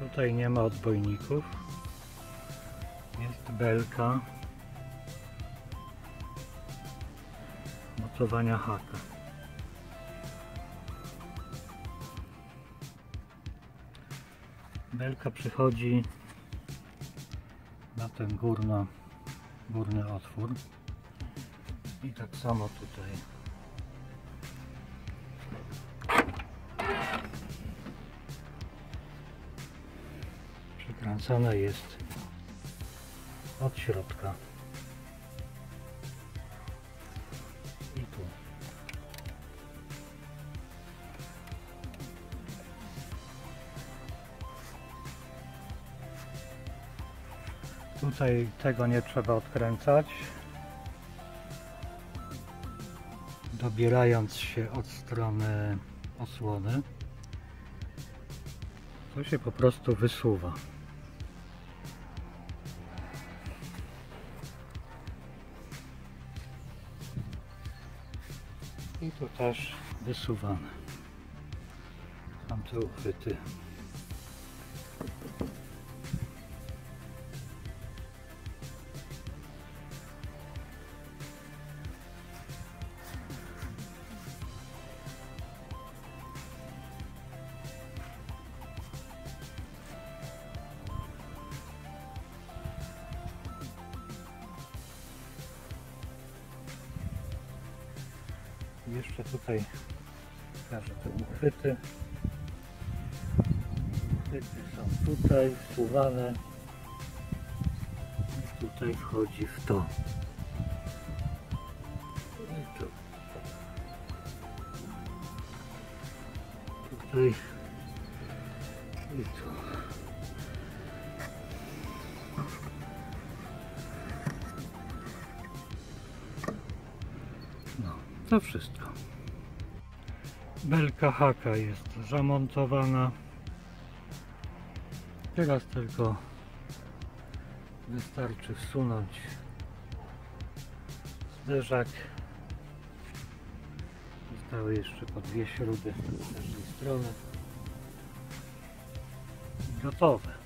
Tutaj nie ma odbojników. Jest belka. Mocowania haka. Belka przychodzi na ten górny otwór. I tak samo tutaj. Przykręcone jest od środka. I tu. Tutaj tego nie trzeba odkręcać. Dobierając się od strony osłony, to się po prostu wysuwa. I tu też wysuwane. Są te uchwyty. Jeszcze tutaj pokażę te uchwyty. Uchwyty są tutaj wsuwane. I tutaj wchodzi w to. Tu. Tutaj i tu. To wszystko. Belka haka jest zamontowana. Teraz tylko wystarczy wsunąć zderzak. Zostały jeszcze po dwie śruby z każdej strony. Gotowe.